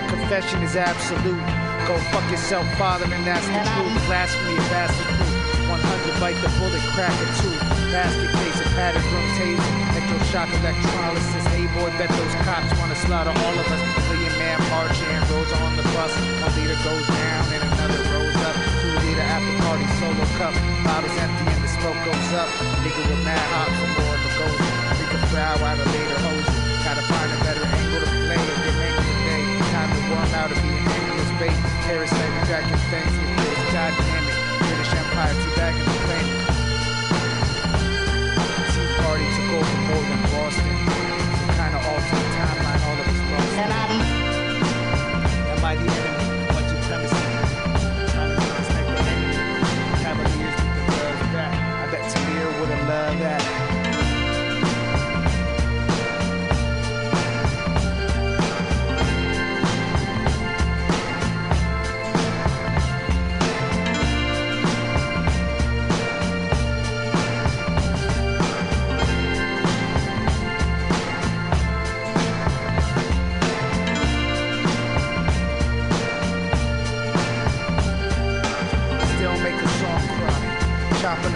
Kneeling confession is absolute. Go fuck yourself, father, and that's the truth. Blasphemy, bastard proof. 100 bite the bullet, crack a tooth. Basket case, a padded room taser. Electroshock electrolysis. Hey boy, bet those cops wanna slaughter all of us. Million man marching, Rosa on the bus. One leader goes down and another rose up. Two liter after party, solo cup. Bottles empty and the smoke goes up. Nigga with mad hops and more of a goes. Think a fry while Empire teabagging the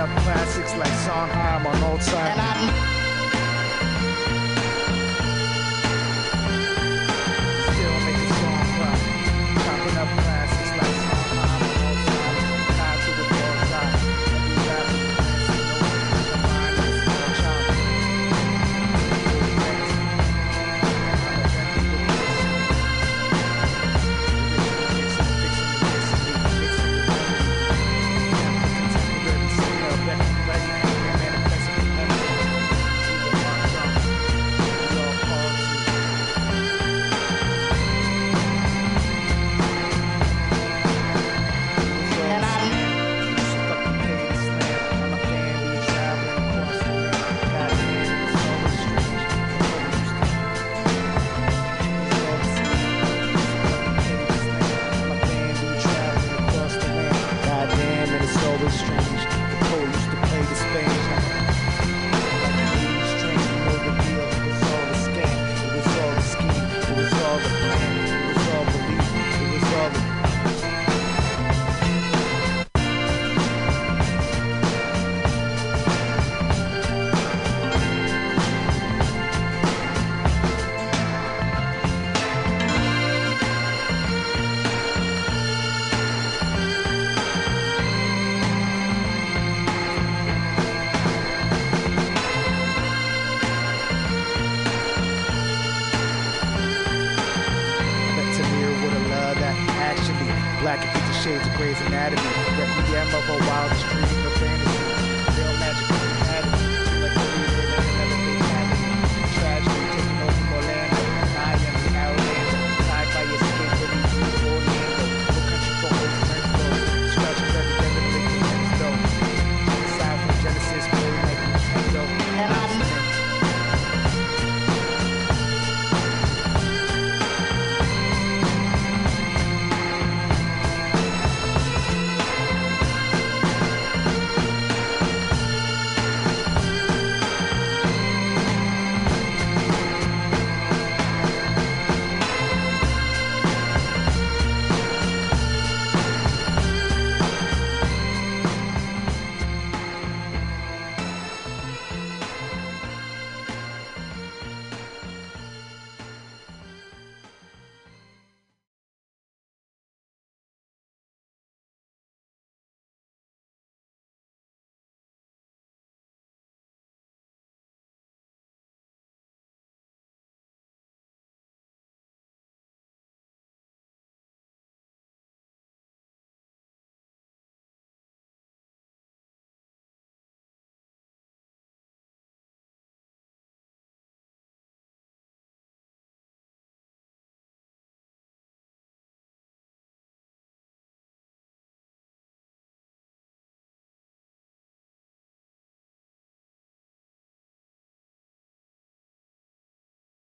up classics like Sondheim on old side. Black and Fifty Shades of Grey's Anatomy. Requiem of a wildest dream.